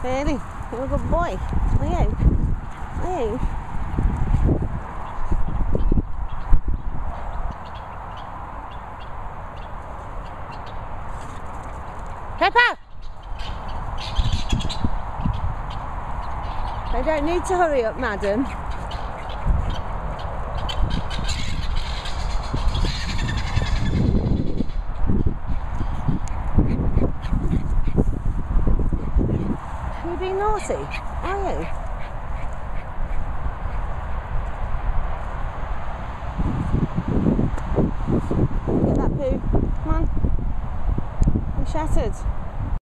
Oi, are a good you? Are you? Pepper! I don't need to hurry up, madam. you're being naughty? Are you? Get that poo. Come on. I'm shattered.